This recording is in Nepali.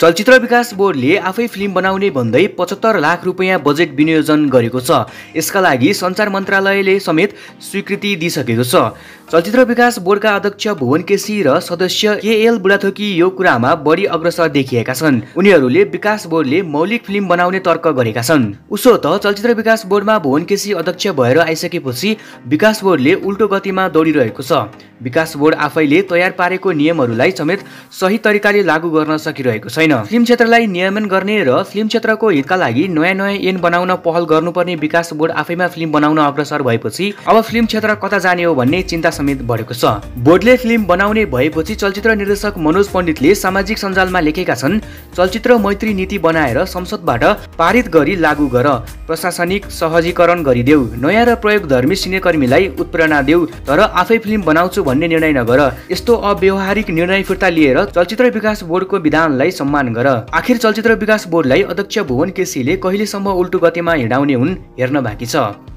चलचित्र विकास बोर्डले आफै फिल्म बनाउने भन्दै पचहत्तर लाख रुपियाँ बजेट विनियोजन गरेको छ। यसका लागि सञ्चार मन्त्रालयले समेत स्वीकृति दिइसकेको छ। चलचित्र विकास बोर्डका अध्यक्ष भुवन केसी र सदस्य केएल बुढाथोकी यो कुरामा बढी अग्रसर देखिएका छन्। उनीहरूले विकास बोर्डले मौलिक फिल्म बनाउने तर्क गरेका छन्। उसो त चलचित्र विकास बोर्डमा भुवन केसी अध्यक्ष भएर आइसकेपछि विकास बोर्डले उल्टो गतिमा दौडिरहेको छ। विकास बोर्ड आफैले तयार पारेको नियमहरूलाई समेत सही तरिकाले लागू गर्न सकिरहेको छैन। फिल्म क्षेत्रलाई नियमन गर्ने र फिल्म क्षेत्रको हितका लागि नयाँ नयाँ ऐन बनाउन पहल गर्नुपर्ने विकास बोर्ड आफैमा फिल्म बनाउन अग्रसर भएपछि अब फिल्म क्षेत्र कता जाने हो भन्ने चिन्ता समेत बढेको छ। बोर्डले फिल्म बनाउने भएपछि चलचित्र निर्देशक मनोज पण्डितले सामाजिक सञ्जालमा लेखेका छन् चलचित्र मैत्री नीति बनाएर संसदबाट पारित गरी लागू गर प्रशासनिक सहजीकरण गरिदेऊ नयाँ र प्रयोगधर्मी सिनेकर्मीलाई उत्प्रेरणा देऊ तर आफै फिल्म बनाउँछु भन्ने निर्णय नगर। यस्तो अव्यवहारिक निर्णय फिर्ता लिएर चलचित्र विकास बोर्डको विधानलाई सम्मान गर। आखिर चलचित्र विकास बोर्डलाई अध्यक्ष भुवन केसीले कहिलेसम्म उल्टो गतिमा हिँडाउने हुन् हेर्न बाँकी छ।